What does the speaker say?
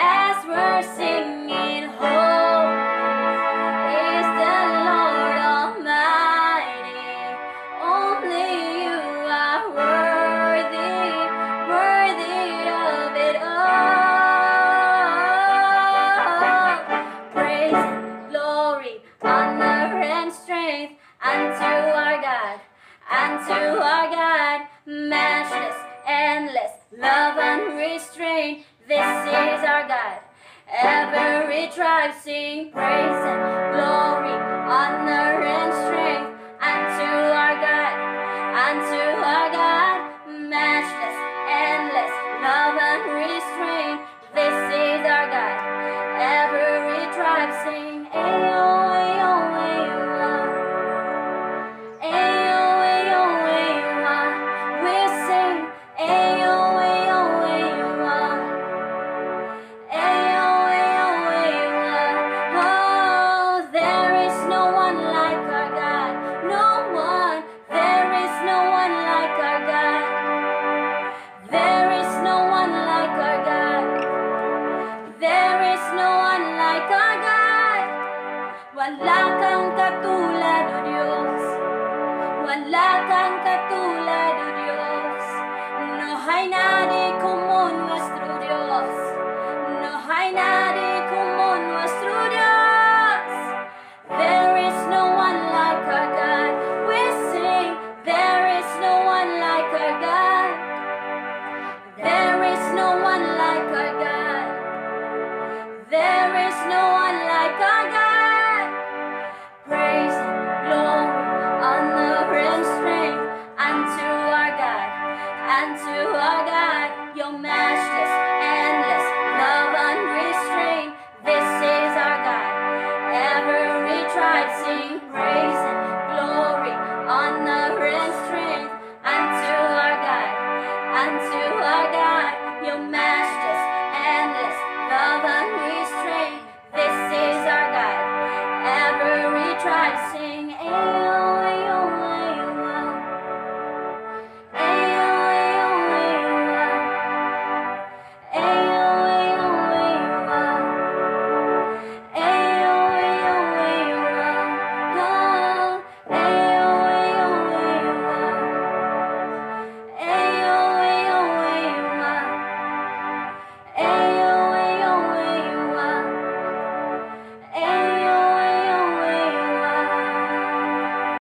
as we're singing. says, Love and restraint. this is our God. Every tribe sing praise. Walla canta tu lado Dios, Walla canta tu lado Dios, no hay nadie como nuestro Dios, no hay nadie. And to our God, your matchless, endless love unrestrained. This is our God. Every tribe sing praise and glory, honor and strength unto our God, and to our God, your matchless, endless love unrestrained. This is our God. Every tribe sing, Ayo,